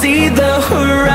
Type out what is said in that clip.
see the horizon